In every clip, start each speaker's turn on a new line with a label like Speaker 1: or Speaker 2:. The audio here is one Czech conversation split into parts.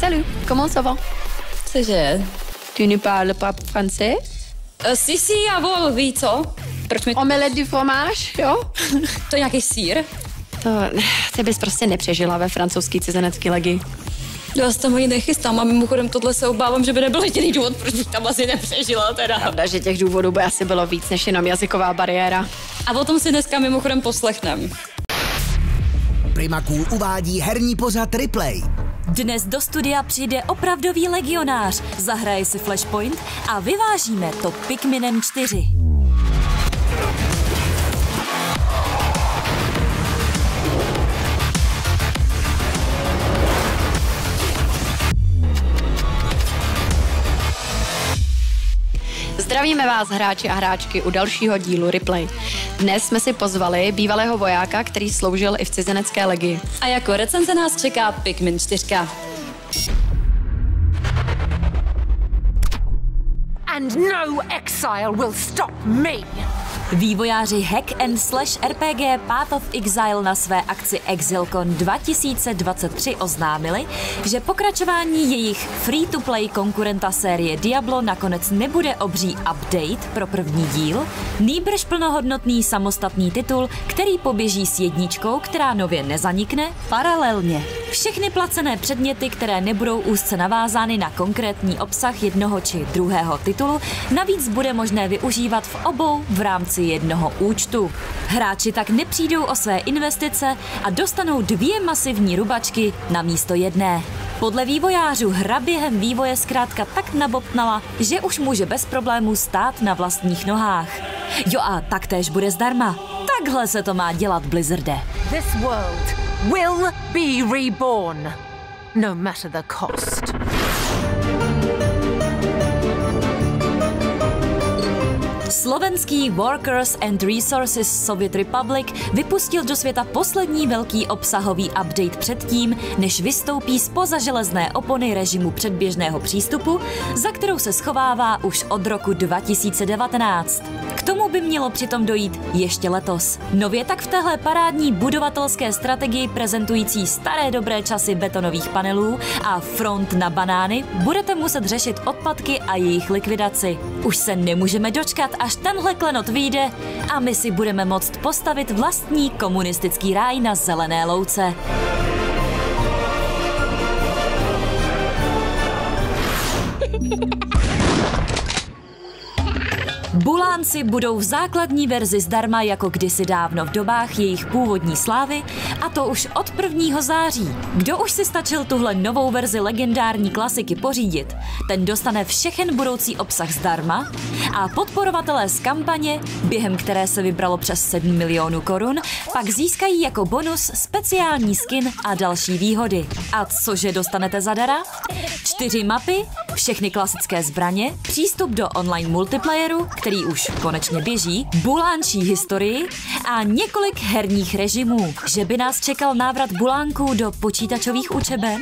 Speaker 1: Salut, comment ça va?
Speaker 2: Cože?
Speaker 1: Tu ne parles pas français?
Speaker 2: Uh, si, si, já vol, ví co? Proč mi...
Speaker 1: Omelette du fromage, jo?
Speaker 2: To je nějaký sír?
Speaker 1: To, ty bys prostě nepřežila ve francouzský cizinecký legii.
Speaker 2: Já se tam ani nechystám a mimochodem tohle se obávám, že by nebyl jediný důvod, proč bych tam asi nepřežila teda.
Speaker 1: Pravda, že těch důvodů by asi bylo víc než jenom jazyková bariéra.
Speaker 2: A o tom si dneska mimochodem poslechnem.
Speaker 3: Prima Cool uvádí herní pořad Replay.
Speaker 4: Dnes do studia přijde opravdový legionář, zahraje si Flashpoint a vyvážíme to Pikminem 4.
Speaker 1: Zdravíme vás, hráči a hráčky, u dalšího dílu Replay. Dnes jsme si pozvali bývalého vojáka, který sloužil i v cizinecké legii.
Speaker 2: A jako recenze nás čeká Pikmin 4.
Speaker 5: and no exile will stop me.
Speaker 4: Vývojáři Hack and Slash RPG Path of Exile na své akci ExilCon 2023 oznámili, že pokračování jejich free-to-play konkurenta série Diablo nakonec nebude obří update pro první díl, nýbrž plnohodnotný samostatný titul, který poběží s jedničkou, která nově nezanikne, paralelně. Všechny placené předměty, které nebudou úzce navázány na konkrétní obsah jednoho či druhého titulu, navíc bude možné využívat v obou v rámci jednoho účtu. Hráči tak nepřijdou o své investice a dostanou dvě masivní rubačky na místo jedné. Podle vývojářů hra během vývoje zkrátka tak nabobtnala, že už může bez problémů stát na vlastních nohách. Jo a taktéž bude zdarma. Takhle se to má dělat Blizzarde.
Speaker 5: This world will be reborn, no matter the cost.
Speaker 4: Slovenský Workers and Resources Soviet Republic vypustil do světa poslední velký obsahový update předtím, než vystoupí spoza železné opony režimu předběžného přístupu, za kterou se schovává už od roku 2019. K tomu by mělo přitom dojít ještě letos. Nově tak v téhle parádní budovatelské strategii prezentující staré dobré časy betonových panelů a front na banány budete muset řešit odpadky a jejich likvidaci. Už se nemůžeme dočkat, až tenhle klenot vyjde a my si budeme moct postavit vlastní komunistický ráj na zelené louce. Bulánci budou v základní verzi zdarma jako kdysi dávno v dobách jejich původní slávy a to už od 1. září. Kdo už si stačil tuhle novou verzi legendární klasiky pořídit, ten dostane všechen budoucí obsah zdarma a podporovatelé z kampaně, během které se vybralo přes 7 milionů korun, pak získají jako bonus speciální skin a další výhody. A cože dostanete zadara? Čtyři mapy, všechny klasické zbraně, přístup do online multiplayeru, který už konečně běží, bulánčí historii a několik herních režimů. Že by nás čekal návrat bulánků do počítačových učeben?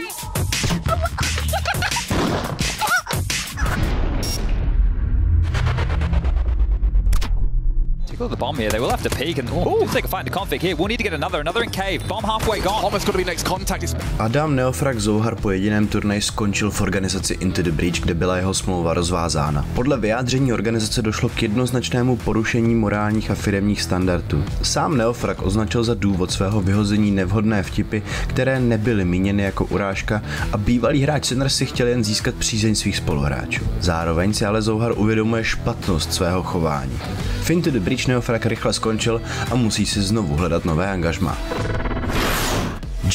Speaker 6: Take look at the bomb here. They will have to peek and oh, looks like a find the config here. We'll need to get another, another in cave. Bomb halfway gone.
Speaker 7: Almost got to be next contact. It's
Speaker 8: Adam Neofrak Zouhar po jediném turnaji skončil v organizaci Into the Breach, kde byla jeho smlouva rozvázána. Podle vyjádření organizace došlo k jednoznačnému porušení morálních a firemních standardů. Sám Neofrak označil za důvod svého vyhození nevhodné vtipy, které nebyly míněny jako urážka a bývalý hráč Sinners si chtěl jen získat přízeň svých spoluhráčů. Zároveň si ale Zouhar uvědomuje špatnost svého chování. V Into the Breach Neofrak rychle skončil a musí si znovu hledat nové angažma.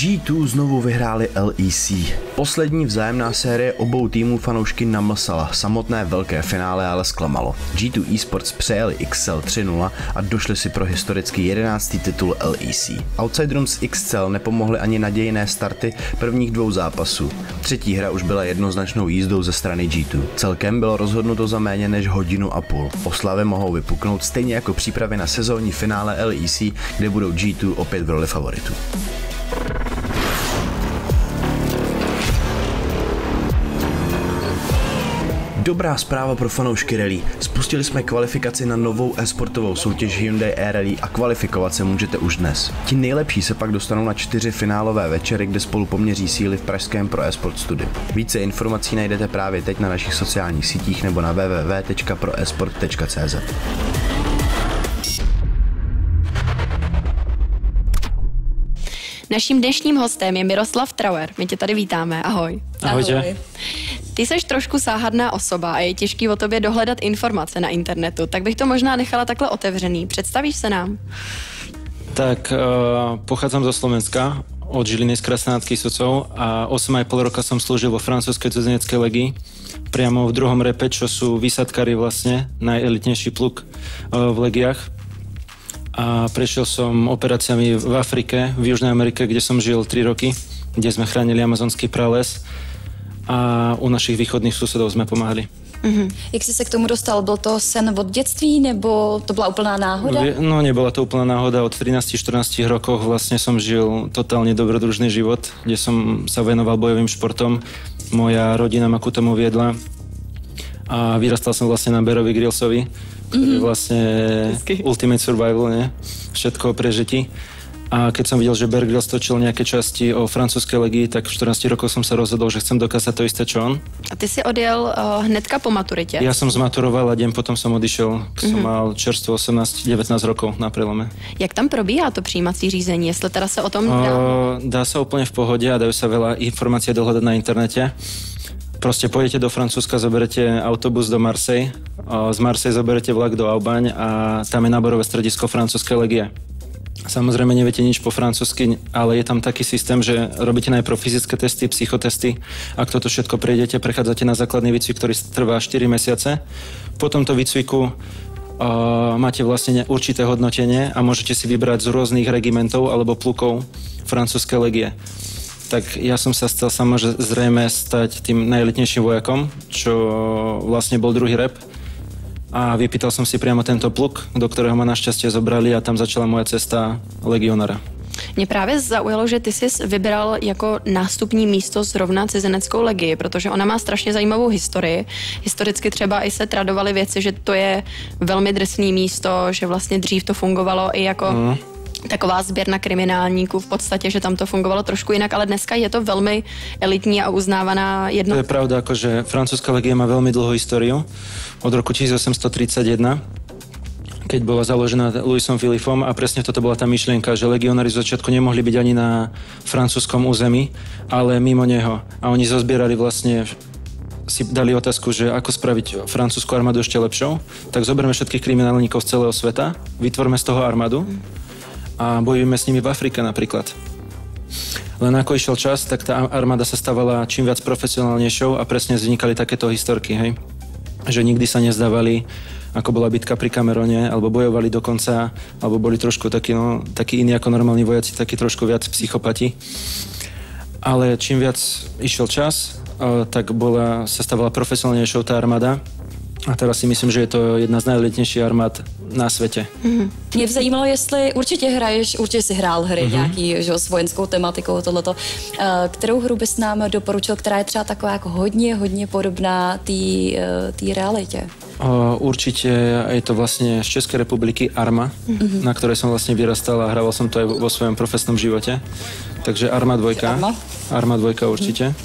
Speaker 8: G2 znovu vyhráli LEC. Poslední vzájemná série obou týmů fanoušky namlsala. Samotné velké finále ale zklamalo. G2 eSports přejeli XCL 3-0 a došli si pro historicky 11. titul LEC. Outsiderům z XCL nepomohly ani nadějné starty prvních dvou zápasů. Třetí hra už byla jednoznačnou jízdou ze strany G2. Celkem bylo rozhodnuto za méně než hodinu a půl. Oslavy mohou vypuknout stejně jako přípravy na sezónní finále LEC, kde budou G2 opět v roli favoritů. Dobrá zpráva pro fanoušky rally. Spustili jsme kvalifikaci na novou e-sportovou soutěž Hyundai e-rally a kvalifikovat se můžete už dnes. Ti nejlepší se pak dostanou na čtyři finálové večery, kde spolu poměří síly v Pražském pro e-sport studiu. Více informací najdete právě teď na našich sociálních sítích nebo na www.proesport.cz.
Speaker 1: Naším dnešním hostem je Miroslav Trauer. My tě tady vítáme. Ahoj.
Speaker 7: Ahojte.
Speaker 2: Ahoj.
Speaker 1: Ty jsi trošku záhadná osoba a je těžký o tobě dohledat informace na internetu, tak bych to možná nechala takhle otevřený. Představíš se nám?
Speaker 7: Tak, uh, pochádzam zo Slovenska, od Žiliny z Krasnáckých sudcov a 8,5 roka som slúžil vo francúzskej cudzineckej legii, priamo v druhom repe, čo sú vysadkári vlastne, najelitnejší pluk uh, v legiách. A prešiel som operáciami v Afrike, v Južnej Amerike, kde som žil 3 roky, kde sme chránili amazonský prales a u našich východných susedov sme pomáhali.
Speaker 2: Jak jsi se k tomu dostal? Byl to sen od dětství nebo to byla úplná náhoda?
Speaker 7: No, nebola to úplná náhoda. Od 13-14 rokoch vlastne som žil totálne dobrodružný život, kde som sa venoval bojovým športom. Moja rodina ma ku tomu viedla a vyrastal som vlastne na Berovi Grillsovi, ktorý je vlastne Ultimate Survival, ne? Všetko o prežití. A keď som videl, že Bear Grylls točil nejaké časti o francúzskej legii, tak v 14 rokoch som sa rozhodol, že chcem dokázať to isté, čo on.
Speaker 1: A ty si odjel uh, hnedka po maturitě.
Speaker 7: Ja som zmaturoval a deň potom som odišiel. Som mal čerstvo 18-19 rokov na prelome.
Speaker 1: Jak tam probíhá to přijímací řízení? Jestli teda se o tom dá...
Speaker 7: O, dá sa úplne v pohode a dajú sa veľa informácií dohľadať na internete. Proste pôjdete do Francúzska, zoberete autobus do Marseille, z Marseille zoberete vlak do Aubaň a tam je náborové stredisko francúzskej legie. Samozrejme neviete nič po francúzsky, ale je tam taký systém, že robíte najprv fyzické testy, psychotesty. Ak toto všetko prejdete, prechádzate na základný výcvik, ktorý trvá 4 mesiace. Po tomto výcviku uh, máte vlastne ne- určité hodnotenie a môžete si vybrať z rôznych regimentov alebo plukov francúzskej legie. Tak ja som sa chcel samozrejme stať tým najelitnejším vojakom, čo vlastne bol druhý rep. A vypýtal som si priamo tento pluk, do ktorého ma našťastie zobrali a tam začala moja cesta legionara.
Speaker 1: Mě právě zaujalo, že ty jsi vybral jako nástupní místo zrovna cizineckou legii, protože ona má strašně zajímavou historii. Historicky třeba i se tradovaly věci, že to je velmi drsný místo, že vlastně dřív to fungovalo i jako
Speaker 7: Mhm.
Speaker 1: Taková sběrna kriminálníků v podstatě, že tam to fungovalo trošku jinak, ale dneska je to velmi elitní a uznávaná
Speaker 7: To
Speaker 1: jedno.
Speaker 7: je pravda, akože francúzska legia má veľmi dlhú históriu. Od roku 1831 keď bola založená Louisom Filipom a presne toto bola tá myšlienka, že legionári z začiatku nemohli byť ani na francúzskom území, ale mimo neho. A oni zozbierali vlastne si dali otázku, že ako spraviť francúzsku armádu ešte lepšou, tak zoberme všetkých kriminálnikov z celého sveta, vytvorme z toho armádu a bojujeme s nimi v Afrike napríklad. Len ako išiel čas, tak tá armáda sa stávala čím viac profesionálnejšou a presne vznikali takéto historky, hej. Že nikdy sa nezdávali, ako bola bitka pri Camerone, alebo bojovali dokonca, alebo boli trošku takí, no, takí iní ako normálni vojaci, takí trošku viac psychopati. Ale čím viac išiel čas, eh, tak bola, sa stávala profesionálnejšou tá armáda. A teraz si myslím, že je to jedna z najelitnějších armád na světě.
Speaker 2: Mě by zajímalo, jestli určitě hraješ, určitě si hrál hry mm-hmm. nějaký, že s vojenskou tematikou, tohleto. Uh, kterou hru bys nám doporučil, která je třeba taková jako hodně, hodně podobná té té realitě?
Speaker 7: O, Určite je to vlastne z Českej republiky Arma, mm-hmm. na ktorej som vlastne vyrastal a hrával som to aj vo- svojom profesnom živote. Takže Arma 2.
Speaker 2: Arma?
Speaker 7: Arma 2 určite.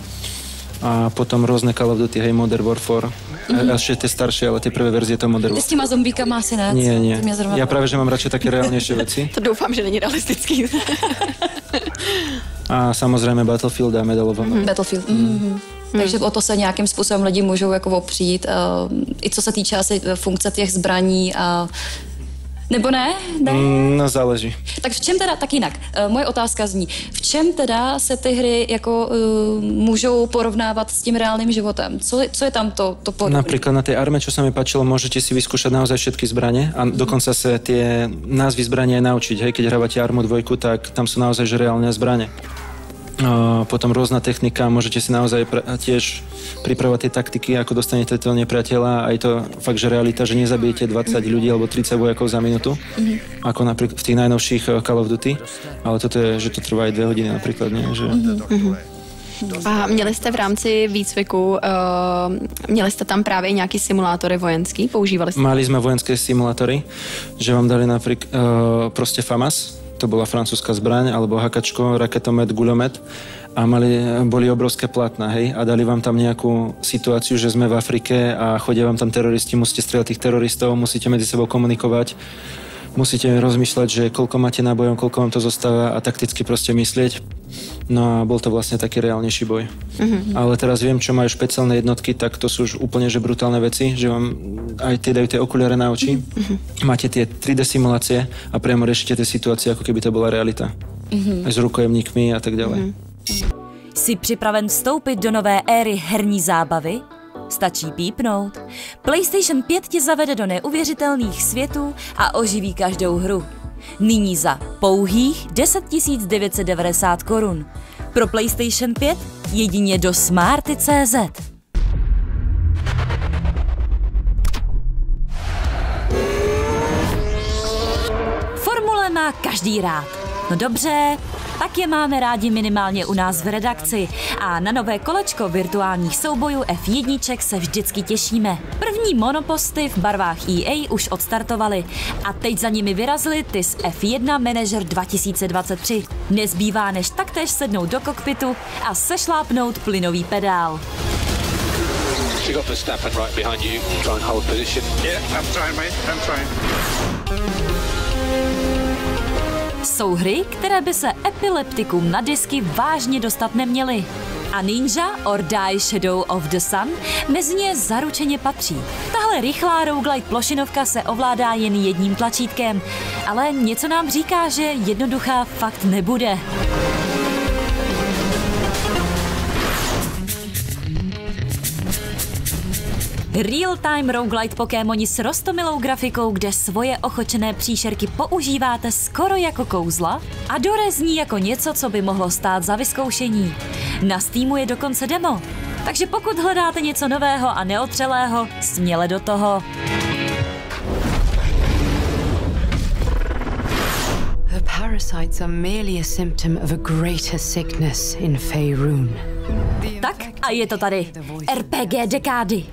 Speaker 7: A potom rôzne Call of Duty, hej, Modern Warfare. Mm-hmm. Ešte tie staršie, ale tie prvé verzie to Modern
Speaker 2: Ty s těma zombíkama asi ne?
Speaker 7: Nie, nie.
Speaker 2: To mě zrovna
Speaker 7: Ja práve, že mám radšej také reálnejšie veci.
Speaker 1: To doufám, že není realistický.
Speaker 7: A samozrejme Battlefield a Medal of Honor.
Speaker 2: Battlefield. Mm-hmm. Takže o to se nějakým způsobem lidi můžou jako opřít. Uh, I co se týče asi funkce těch zbraní a nebo ne? ne?
Speaker 7: Mm, no záleží.
Speaker 2: Tak v čem teda, tak jinak, uh, moje otázka zní, v čem teda se ty hry jako uh, můžou porovnávat s tím reálným životem? Co, co je tam to, to podobné?
Speaker 7: Napríklad na tej arme, čo sa mi páčilo, môžete si vyskúšať naozaj všetky zbranie a dokonca sa tie názvy zbrania aj naučiť. Hej, keď hrávate armu dvojku, tak tam sú naozaj že reálne zbranie. A potom rôzna technika, môžete si naozaj pre, tiež pripravovať tie taktiky, ako dostanete toho nepriateľa a je to fakt, že realita, že nezabijete 20 ľudí alebo 30 vojakov za minútu, ako napríklad v tých najnovších eh, Call of Duty, ale toto je, že to trvá aj dve hodiny napríklad, nie? Že...
Speaker 1: A měli jste v rámci výcviku, uh, měli jste tam právě nějaký simulátory vojenský? Používali jste?
Speaker 7: Mali sme vojenské simulátory, že vám dali napríklad uh, proste FAMAS, to bola francúzska zbraň, alebo hakačko, raketomet, guľomet a mali, boli obrovské platna, hej, a dali vám tam nejakú situáciu, že sme v Afrike a chodia vám tam teroristi, musíte strieľať tých teroristov, musíte medzi sebou komunikovať, musíte rozmýšľať, že koľko máte nábojov, koľko vám to zostáva a takticky proste myslieť. No a bol to vlastne taký reálnejší boj. Mm-hmm. Ale teraz viem, čo majú špeciálne jednotky, tak to sú už úplne že brutálne veci, že vám aj tie dajú tie okuliare na oči, mm-hmm. máte tie 3D simulácie a priamo riešite tie situácie, ako keby to bola realita. Mm-hmm. Aj s rukojemníkmi a tak ďalej. Mm-hmm.
Speaker 4: Jsi připraven vstoupit do nové éry herní zábavy? Stačí pípnout. PlayStation 5 tě zavede do neuvěřitelných světů a oživí každou hru. Nyní za pouhých 10 990 korun. Pro PlayStation 5 jedině do Smarty.cz. Formule má každý rád. No dobře, tak je máme rádi minimálně u nás v redakci. A na nové kolečko virtuálních soubojů F1 se vždycky těšíme. První monoposty v barvách EA už odstartovaly a teď za nimi vyrazili ty z F1 Manager 2023. Nezbývá než taktéž sednout do kokpitu a sešlápnout plynový pedál.
Speaker 9: You got Verstappen right behind you. Try and hold position.
Speaker 10: Yeah, I'm trying, mate. I'm trying.
Speaker 4: Jsou hry, které by se epileptikům na disky vážně dostat neměly. A Ninja or Die Shadow of the Sun mezi ně zaručeně patří. Tahle rychlá roguelite plošinovka se ovládá jen jedním tlačítkem, ale něco nám říká, že jednoduchá fakt nebude. Real-time roguelite Pokémoni s rostomilou grafikou, kde svoje ochočené příšerky používáte skoro jako kouzla a dorezní jako něco, co by mohlo stát za vyzkoušení. Na Steamu je dokonce demo, takže pokud hledáte něco nového a neotřelého, směle do toho.
Speaker 11: Parasites are merely a symptom of a greater sickness in Faerun.
Speaker 4: Tak a je to tady. RPG dekády.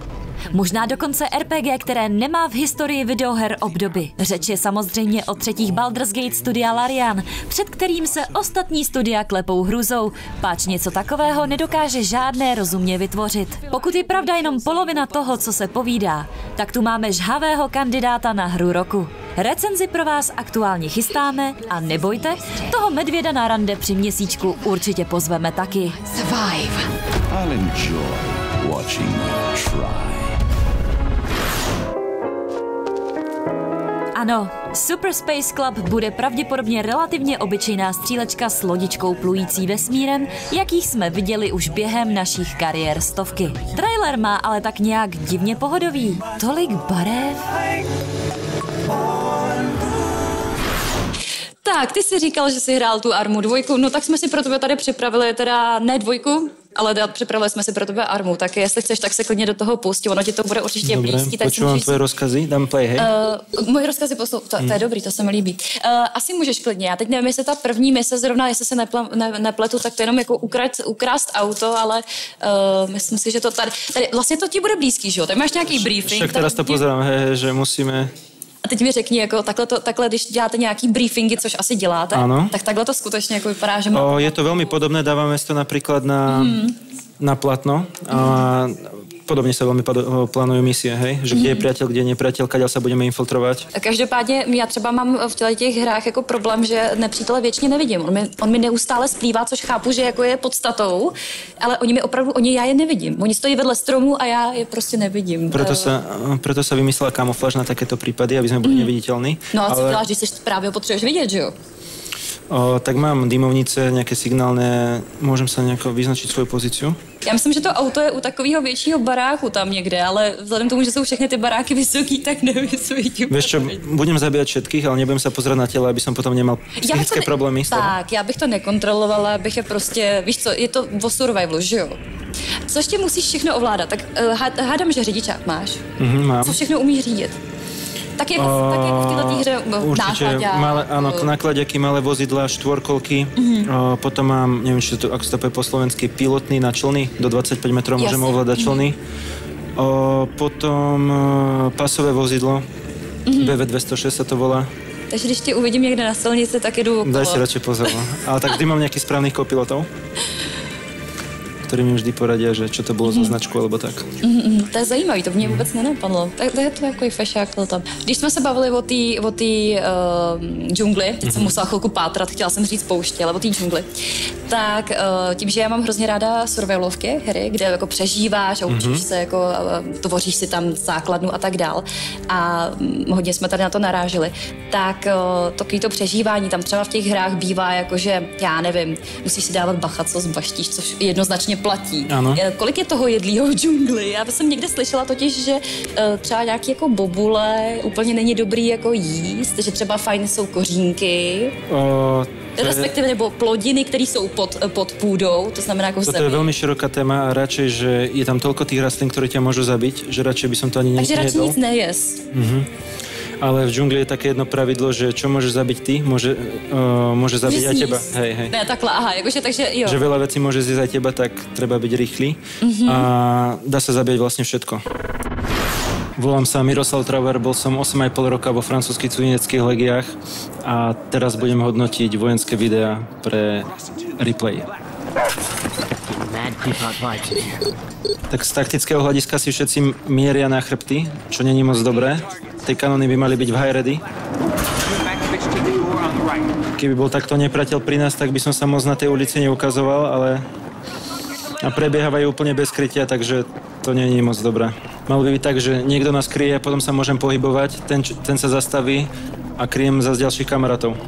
Speaker 4: Možná dokonce RPG, které nemá v historii videoher obdoby. Řeč je samozřejmě o třetích Baldur's Gate studia Larian, před kterým se ostatní studia klepou hruzou, páč něco takového nedokáže žádné rozumně vytvořit. Pokud je pravda jenom polovina toho, co se povídá, tak tu máme žhavého kandidáta na hru roku. Recenzi pro vás aktuálně chystáme a nebojte, toho medvěda na rande při měsíčku určitě pozveme taky.
Speaker 11: Survive.
Speaker 12: I'll enjoy watching you try.
Speaker 4: Ano, Super Space Club bude pravděpodobně relativně obyčejná střílečka s lodičkou plující vesmírem, jakých jsme viděli už během našich kariér stovky. Trailer má ale tak nějak divně pohodový. Tolik barev.
Speaker 2: Tak, ty jsi říkal, že jsi hrál tu Armu dvojku, no tak jsme si pro tebe tady připravili teda ne dvojku, ale připravili jsme si pro tebe armu, tak jestli chceš, tak se klidně do toho pustí, ono ti to bude určitě
Speaker 7: Dobre,
Speaker 2: blízký. tak
Speaker 7: počúvam
Speaker 2: můžeš...
Speaker 7: tvoje rozkazy, dám play, hej?
Speaker 2: Uh, moje rozkazy poslou, to, to je dobrý, to se mi líbí. Uh, asi můžeš klidně, já teď nevím, jestli ta první mise zrovna, jestli se nepla, ne, nepletu, tak to jenom jako ukrást, ukrást auto, ale uh, myslím si, že to tady, tady, vlastně to ti bude blízký, že jo? Tady máš nějaký briefing.
Speaker 7: Však teraz to pozerám, hej, hej, že musíme...
Speaker 2: A teď mi řekni, jako takhle, to, takhle, když děláte nějaký briefingy, což asi děláte,
Speaker 7: Ano.
Speaker 2: tak takhle to skutečně jako vypadá, že.
Speaker 7: O, je to veľmi podobné, dávame si to napríklad na,
Speaker 2: Mhm.
Speaker 7: na platno a podobne sa veľmi pado- o, plánujú misie, hej? Že kde je
Speaker 2: Mhm.
Speaker 7: priateľ, kde je nepriateľ, kaďal sa budeme infiltrovať.
Speaker 2: Každopádně já třeba mám v těle těch hrách jako problém, že nepřítele většině nevidím. On mi, on mi neustále splývá, což chápu, že jako je podstatou, ale oni mi opravdu, oni já je nevidím. Oni stojí vedle stromu a já je prostě nevidím.
Speaker 7: Preto
Speaker 2: Eh,
Speaker 7: sa, preto sa vymyslela kamufláž na takéto prípady, aby sme boli neviditeľní.
Speaker 2: No a co
Speaker 7: Ale-
Speaker 2: děláš, když se právě potřebuješ vidět, že jo?
Speaker 7: O, tak mám dymovnice, nejaké signálne, môžem sa nejako vyznačiť svoju pozíciu.
Speaker 2: Já myslím, že to auto je u takového většího baráku tam někde, ale vzhledem k tomu, že jsou všechny ty baráky vysoký, tak nevím, co vidím.
Speaker 7: Vieš čo, budem zabíjať všetkých, ale nebudem sa pozerať na telo, aby som potom nemal psychické
Speaker 2: ne-
Speaker 7: problémy.
Speaker 2: Tak, já bych to nekontrolovala, bych je prostě, víš co, je to o survivalu, že jo? Co ještě musíš všechno ovládat? Tak uh, hádám, že řidičák máš.
Speaker 7: Mhm, mám.
Speaker 2: Co všechno umíš řídit? Tak jako, tak jako v této hře uh,
Speaker 7: Určite
Speaker 2: nákladňák,
Speaker 7: malé, áno,
Speaker 2: uh,
Speaker 7: nakladiaky, malé vozidla, štvorkolky.
Speaker 2: Mhm.
Speaker 7: O, potom mám, neviem, či to, ako sa to povie po slovensky, pilotný na člny, do 25 metrov
Speaker 2: Jasne.
Speaker 7: ovládať
Speaker 2: Mhm.
Speaker 7: člny. O, potom o, pasové vozidlo,
Speaker 2: Mhm.
Speaker 7: BV206 sa to volá.
Speaker 2: Takže když tě uvidím někde na silnici, tak jedu okolo.
Speaker 7: Daj si radšej pozor. No. Ale tak vždy mám nejakých správnych kopilotov, ktorí mi vždy poradia, že čo to bolo za značku alebo tak.
Speaker 2: Mm, mm, to je zajímavý, to mě vůbec nenapadlo. Tak to je to jako fešák to tam. Když jsme se bavili o té o tý, uh, džungli, teď jsem
Speaker 7: Mhm.
Speaker 2: musela chvilku pátrat, chtěla jsem říct pouště, ale o té džungli, tak uh, tím, že já mám hrozně ráda survivalovky, hry, kde jako přežíváš a učíš
Speaker 13: Mhm.
Speaker 2: se, jako uh, tvoříš si tam základnu a tak dál. A mm, hodně jsme tady na to naráželi. Tak uh, takový to přežívání tam třeba v těch hrách bývá jako, že já nevím, musíš si dávat bacha, co zbaštíš, což jednoznačně platí.
Speaker 7: Ano.
Speaker 2: Eh, Kolik je toho jedlího v džungli? Já jsem někde slyšela totiž, že eh, třeba nějaký jako bobule úplně není dobrý jako jíst, že třeba fajn jsou kořínky,
Speaker 7: O, to je-
Speaker 2: respektive nebo plodiny, které jsou pod, eh, pod půdou, to znamená jako
Speaker 7: Toto je veľmi široká téma a radšej, že je tam toľko tých rastlín, ktoré ťa môžu zabiť, že radšej by som to ani ne-
Speaker 2: Takže radši
Speaker 7: nejedol.
Speaker 2: nic nejes.
Speaker 7: Mhm. Ale v džungli je také jedno pravidlo, že čo môžeš zabiť ty, môže, uh, môže zabiť
Speaker 2: Že
Speaker 7: aj
Speaker 2: sníst.
Speaker 7: teba. Hej, hej.
Speaker 2: Ne, takhle, aha, jakože, takže jo.
Speaker 7: Že veľa vecí môže zjesť aj teba, tak treba byť rýchly.
Speaker 2: Mhm.
Speaker 7: A dá sa zabíjať vlastne všetko. Volám sa Miroslav Traver, bol som 8,5 roka vo francúzských cudzineckých legiách a teraz budem hodnotiť vojenské videá pre replay. Tak z taktického hľadiska si všetci mieria na chrbty, čo není moc dobré. Tie kanóny by mali byť v high ready. Keby bol takto nepriateľ pri nás, tak by som sa moc na tej ulici neukazoval, ale a prebiehávajú úplne bez krytia, takže to je moc dobré. Malo by byť tak, že niekto nás kryje, potom sa môžem pohybovať, ten, ten sa zastaví a kryjem za ďalších kamarátov.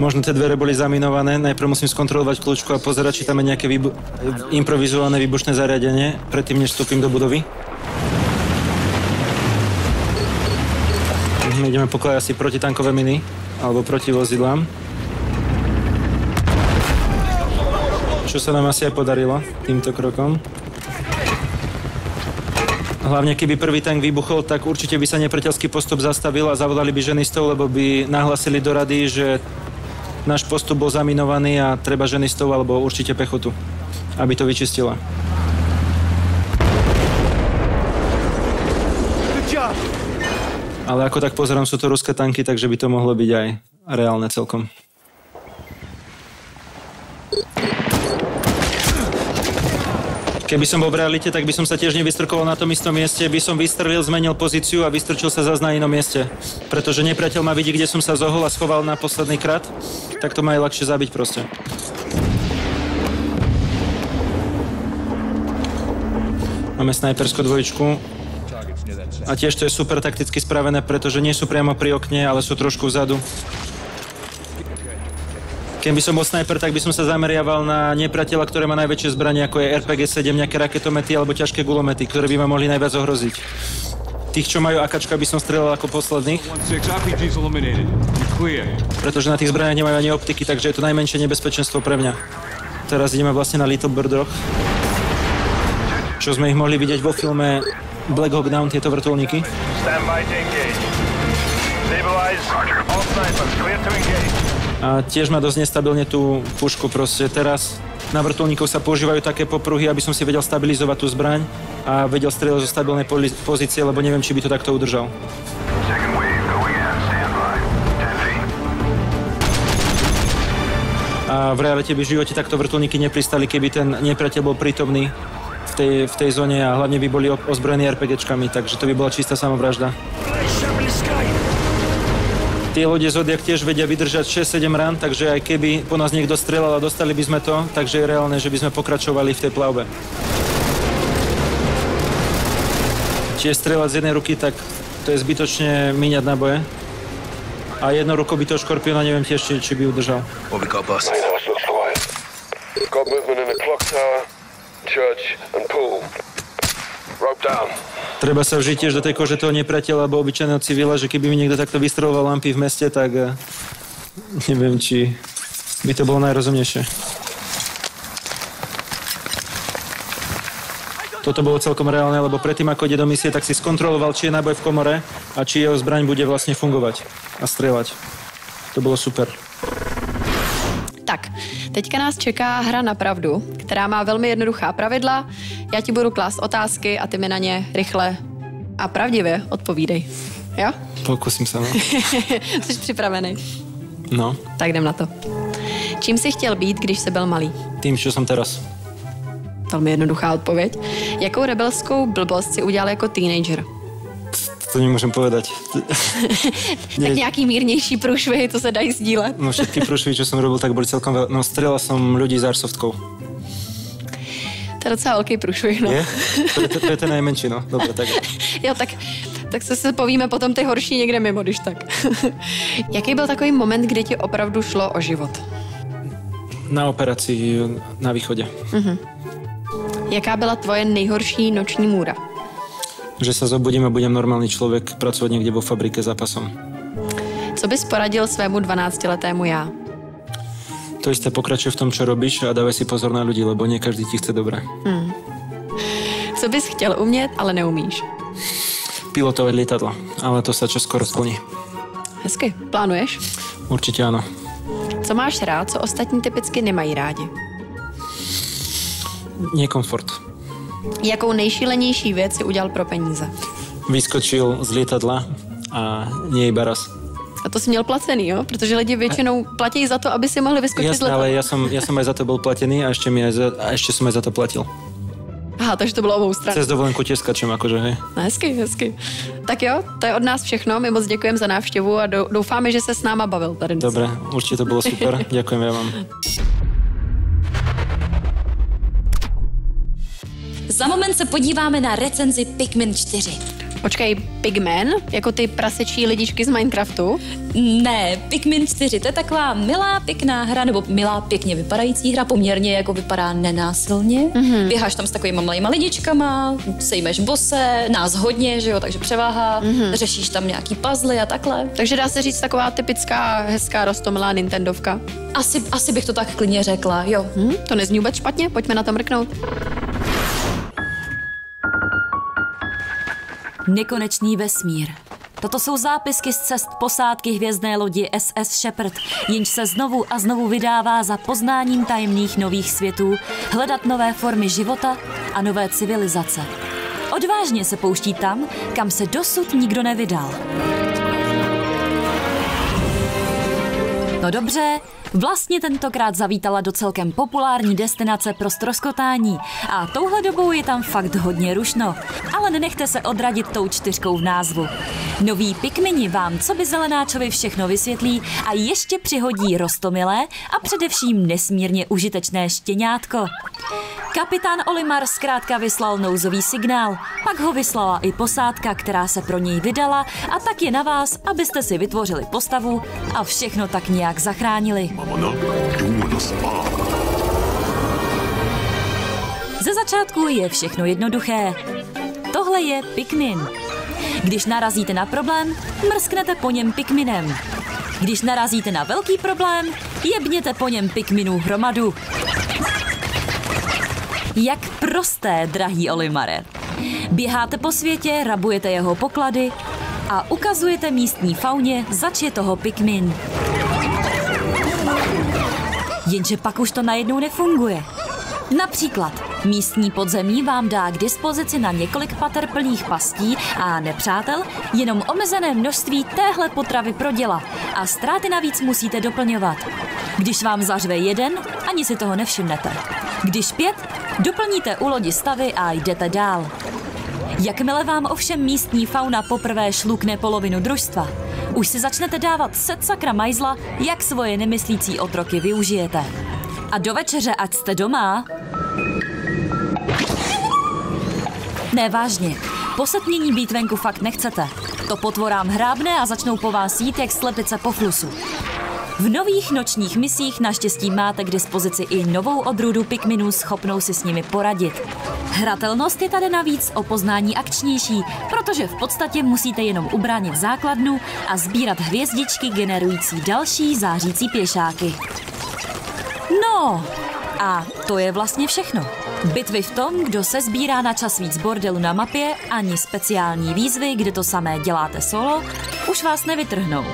Speaker 7: Možno tie dvere boli zaminované, najprv musím skontrolovať kľúčku a pozerať, či tam je nejaké výbu- improvizované výbušné zariadenie, predtým než vstúpim do budovy. Ideme pokladať asi protitankové miny, alebo proti vozidlám. Čo sa nám asi aj podarilo týmto krokom. Hlavne keby prvý tank vybuchol, tak určite by sa nepriateľský postup zastavil a zavolali by ženistov, lebo by nahlasili do rady, že náš postup bol zaminovaný a treba ženistov alebo určite pechotu, aby to vyčistila. Ale ako tak pozerám, sú to ruské tanky, takže by to mohlo byť aj reálne celkom. Keby som bol v realite, tak by som sa tiež nevystrkoval na tom istom mieste, by som vystrelil, zmenil pozíciu a vystrčil sa zase na inom mieste. Pretože nepriateľ ma vidí, kde som sa zohol a schoval na posledný krát, tak to má aj ľahšie zabiť proste. Máme snajperskú dvojičku. A tiež to je super takticky spravené, pretože nie sú priamo pri okne, ale sú trošku vzadu. Keby som bol snajper, tak by som sa zameriaval na nepriateľa, ktoré má najväčšie zbranie, ako je RPG-7, nejaké raketomety alebo ťažké gulomety, ktoré by ma mohli najviac ohroziť. Tých, čo majú akačka, by som strelal ako posledných, pretože na tých zbraniach nemajú ani optiky, takže je to najmenšie nebezpečenstvo pre mňa. Teraz ideme vlastne na Little Bird Rock, čo sme ich mohli vidieť vo filme Black Hawk Down, tieto vrtulníky. A tiež má dosť nestabilne tú pušku proste. Teraz na vrtulníkoch sa používajú také popruhy, aby som si vedel stabilizovať tú zbraň a vedel strieľať zo stabilnej pozície, lebo neviem, či by to takto udržal.
Speaker 14: Second wave going in. Stand by. 10 feet.
Speaker 7: A v realite by v živote takto vrtulníky nepristali, keby ten nepriateľ bol prítomný v tej, v tej zóne a hlavne by boli ozbrojení RPGčkami, takže to by bola čistá samovražda. Tie lode Zodiac tiež vedia vydržať 6-7 rán, takže aj keby po nás niekto strelal a dostali by sme to, takže je reálne, že by sme pokračovali v tej plavbe. Tiež strelať z jednej ruky, tak to je zbytočne míňať naboje. A jednou rukou by toho škorpiona neviem tiež, či, či by udržal.
Speaker 14: What we got, boss? Got movement in the clock tower,
Speaker 7: Treba sa vžiť tiež do tej kože toho nepriateľa alebo obyčajného civila, že keby mi niekto takto vystreloval lampy v meste, tak eh, neviem, či by to bolo najrozumnejšie. toto bolo celkom reálne, lebo predtým, ako ide do misie, tak si skontroloval, či je náboj v komore a či jeho zbraň bude vlastne fungovať a strieľať. To bylo super.
Speaker 1: Tak, teďka nás čeká hra na pravdu, která má velmi jednoduchá pravidla. Já ti budu klást otázky a ty mi na ně rychle a pravdivě odpovídej. Jo?
Speaker 7: Pokusím se, no.
Speaker 1: Jsi připravený?
Speaker 7: No,
Speaker 1: Tak jdem na to. Čím jsi chtěl být, když jsi byl malý?
Speaker 7: tým, čo som teraz.
Speaker 1: Velmi jednoduchá odpověď. Jakou rebelskou blbost si udělal jako teenager?
Speaker 7: To nemôžem povedať.
Speaker 1: Tak nějaký mírnější průšvihy, to se dají sdílet.
Speaker 7: No všetky prúšvy, čo som robil, tak boli celkom veľa. No strelal som ľudí s airsoftkou.
Speaker 1: To je docela velký průšvih, no.
Speaker 7: Je? To je, to, to je ten najmenší, no. Dobre, tak.
Speaker 1: Jo, tak, tak se, se povíme potom ty horší někde mimo, když tak. Jaký byl takový moment, kdy ti opravdu šlo o život?
Speaker 7: Na operácii na východe.
Speaker 1: Mhm. Jaká byla tvoje nejhorší noční můra?
Speaker 7: Že sa zobudím a budem normálny človek pracovať niekde vo fabrike zápasom.
Speaker 1: Co bys poradil svému 12-letému já?
Speaker 7: To isté pokračuje v tom, čo robíš a dávaj si pozor na ľudí, lebo nie každý ti chce dobré.
Speaker 1: Hmm. Co bys chtěl umět, ale neumíš?
Speaker 7: Pilotovať lietadlo, ale to čo skoro splní.
Speaker 1: Hezky. Plánuješ?
Speaker 7: Určite áno.
Speaker 1: Co máš rád, co ostatní typicky nemají rádi?
Speaker 7: Nie komfort.
Speaker 1: Jakou nejšílenější věc si udělal pro peníze?
Speaker 7: Vyskočil z lietadla a nie iba raz.
Speaker 1: A to jsi měl placený, jo? Protože lidi většinou platí za to, aby si mohli vyskočit z
Speaker 7: Jasné,
Speaker 1: letadla.
Speaker 7: ale ja som, ja som aj za to bol platený a ešte, mi aj za, a ešte som aj za to platil.
Speaker 1: Aha, takže to bylo obou stran.
Speaker 7: Cez dovolenku tiež skačem, akože hej.
Speaker 1: No, hezky, hezky. Tak jo, to je od nás všechno. My moc děkujeme za návštěvu a dou- doufáme, že se s náma bavil tady. dnes.
Speaker 7: Dobre, určite to bolo super. Ďakujem ja vám.
Speaker 2: Za moment se podíváme na recenzi Pikmin 4.
Speaker 1: Počkej, Pigman, jako ty prasečí lidičky z Minecraftu?
Speaker 2: Ne, Pikmin 4, to je taková milá, pěkná hra, nebo milá, pěkně vypadající hra, poměrně jako vypadá nenásilně. Mm-hmm. Běháš tam s takovými malýma lidičkama, sejmeš bose, nás hodně, že jo, takže převáha, mm-hmm. řešíš tam nějaký puzzle a takhle.
Speaker 1: Takže dá se říct taková typická, hezká, rostomilá Nintendovka.
Speaker 2: Asi, asi bych to tak klidně řekla, jo.
Speaker 1: Hm, to nezní vůbec špatně, pojďme na to mrknout.
Speaker 4: Nekonečný vesmír. Toto jsou zápisky z cest posádky hvězdné lodi SS Shepard, jenž se znovu a znovu vydává za poznáním tajemných nových světů, hledat nové formy života a nové civilizace. Odvážně se pouští tam, kam se dosud nikdo nevydal. No dobře, vlastně tentokrát zavítala do celkem populární destinace pro stroskotání a touhle dobou je tam fakt hodně rušno. Ale nenechte se odradit tou čtyřkou v názvu. Noví Pikmini vám, co by zelenáčovi všechno vysvětlí a ještě přihodí rostomilé a především nesmírně užitečné štěňátko. Kapitán Olimar zkrátka vyslal nouzový signál, pak ho vyslala i posádka, která se pro něj vydala a tak je na vás, abyste si vytvořili postavu a všechno tak nějak zachránili. Ze začátku je všechno jednoduché. Tohle je Pikmin. Když narazíte na problém, mrsknete po něm Pikminem. Když narazíte na velký problém, jebněte po něm Pikminů hromadu. Jak prosté, drahý Olimare. Běháte po světě, rabujete jeho poklady a ukazujete místní fauně, zač je toho Pikmin. Jenže pak už to najednou nefunguje. Například místní podzemí vám dá k dispozici na několik pater plných pastí a nepřátel jenom omezené množství téhle potravy pro děla a ztráty navíc musíte doplňovat. Když vám zařve jeden, ani si toho nevšimnete. Když pět, doplníte u lodi stavy a jdete dál. Jakmile vám ovšem místní fauna poprvé šlukne polovinu družstva, už si začnete dávat set sakra majzla, jak svoje nemyslící otroky využijete. A do večeře, ať jste doma, Ne, vážně. Posetnění být venku fakt nechcete. To potvorám hrábne a začnou po vás jít jak slepice po flusu. V nových nočních misích naštěstí máte k dispozici i novou odrůdu Pikminů schopnou si s nimi poradit. Hratelnost je tady navíc o poznání akčnější, protože v podstatě musíte jenom ubránit základnu a sbírat hvězdičky generující další zářící pěšáky. No, A to je vlastně všechno. Bitvy v tom, kdo se sbírá na čas víc bordelu na mapě, ani speciální výzvy, kde to samé děláte solo, už vás nevytrhnou.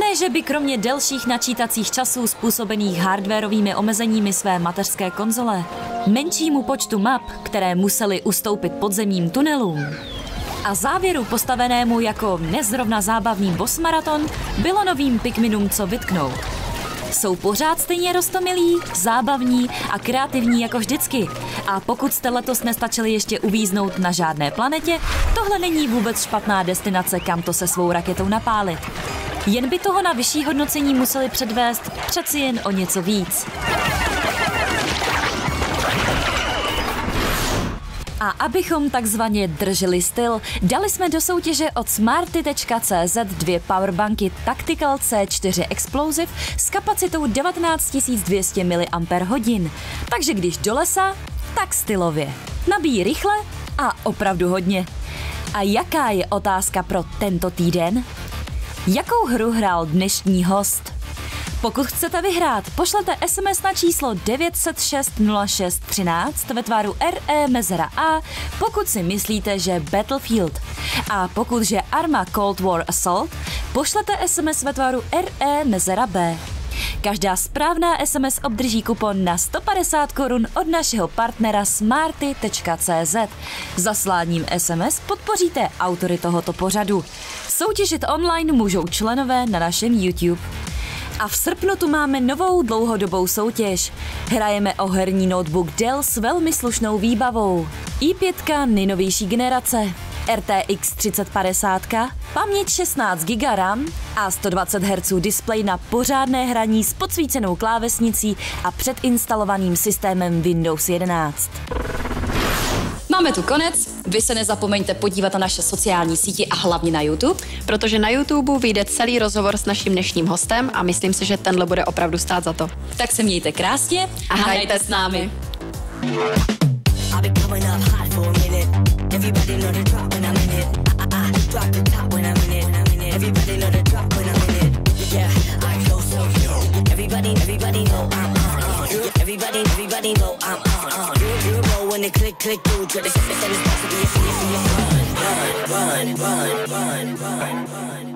Speaker 4: Ne, že by kromě delších načítacích časů způsobených hardwareovými omezeními své mateřské konzole, menšímu počtu map, které museli ustoupit podzemním tunelům, a závěru postavenému jako nezrovna zábavný boss maraton bylo novým Pikminům co vytknout. Jsou pořád stejně rostomilí, zábavní a kreativní jako vždycky. A pokud jste letos nestačili ještě uvíznout na žádné planetě, tohle není vůbec špatná destinace, kam to se svou raketou napálit. Jen by toho na vyšší hodnocení museli předvést přeci jen o něco víc. A abychom takzvaně drželi styl, dali jsme do soutěže od smarty.cz dvě powerbanky Tactical C4 Explosive s kapacitou 19 200 mAh. Takže když do lesa, tak stylově. Nabíjí rychle a opravdu hodně. A jaká je otázka pro tento týden? Jakou hru hrál dnešní host? Pokud chcete vyhrát, pošlete SMS na číslo 906 06 13 ve tváru RE mezera A, pokud si myslíte, že Battlefield. A pokud že Arma Cold War Assault, pošlete SMS ve tváru RE mezera B. Každá správná SMS obdrží kupon na 150 korun od našeho partnera smarty.cz. Zasláním SMS podpoříte autory tohoto pořadu. Soutěžit online můžou členové na našem YouTube. A v srpnu tu máme novou dlouhodobou soutěž. Hrajeme o herní notebook Dell s velmi slušnou výbavou. i5 nejnovější generace, RTX 3050, paměť 16 GB RAM a 120 Hz display na pořádné hraní s podsvícenou klávesnicí a předinstalovaným systémem Windows 11.
Speaker 2: Máme tu konec, vy se nezapomeňte podívat na naše sociální sítě a hlavně na YouTube.
Speaker 1: Protože na YouTube vyjde celý rozhovor s naším dnešním hostem a myslím si, že tenhle bude opravdu stát za to.
Speaker 2: Tak se mějte krásně a hrajte s námi.
Speaker 13: Everybody know the drop when I'm in it. I, I, I drop the top when I'm in it. Everybody know the drop when I'm in it. Yeah, I go so yo. Everybody, everybody know I'm on. Uh, everybody, everybody know I'm on. Uh, you, you know when they click, click through. Try to send it, send it, send it, send it, send it, run, run, run, run, run, run, run.